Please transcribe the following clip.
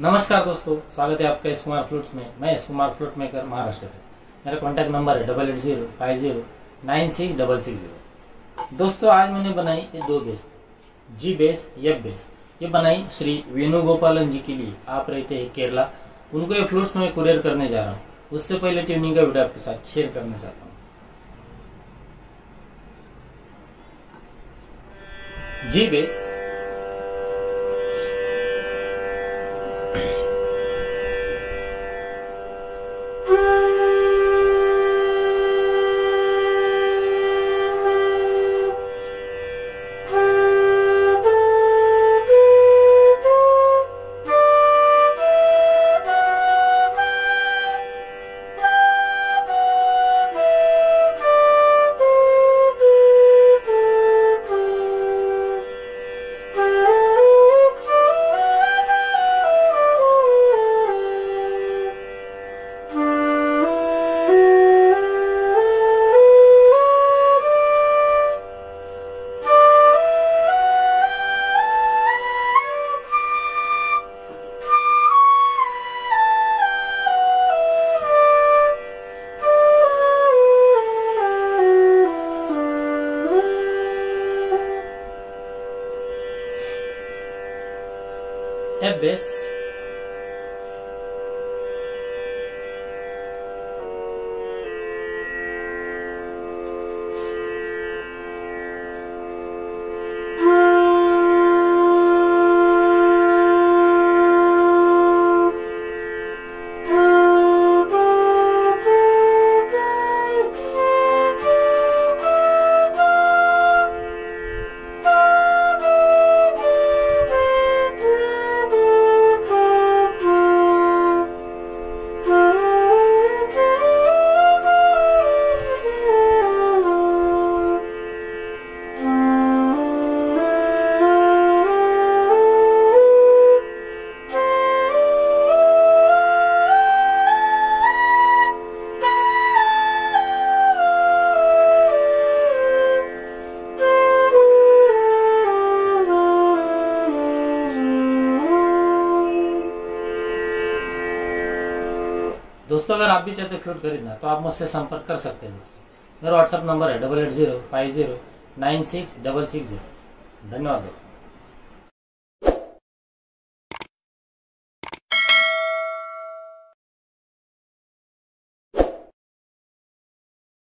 नमस्कार दोस्तों, स्वागत है आपका इस कुमार फ्लूट्स में। मैं इस कुमार फ्लूट मेकर महाराष्ट्र से। मेरा कॉन्टैक्ट नंबर है double eight zero five zero nine six double six zero दोस्तों, आज मैंने बनाई ये दो बेस जी बेस यब बेस ये बनाई श्री वेणुगोपालन जी के लिए। आप रहते हैं केरला। उनको ये फ्लूट्स में कुरियर करने जा रहा हूँ। उससे पहले ट्यूनिंग का वीडियो आपके साथ शेयर करना चाहता हूँ। जी बेस Abyss दोस्तों, अगर आप भी चाहते फ्लूट खरीदना तो आप मुझसे संपर्क कर सकते हैं दोस्तों। मेरा व्हाट्सअप नंबर है double eight zero five zero nine six double six zero धन्यवाद दोस्तों।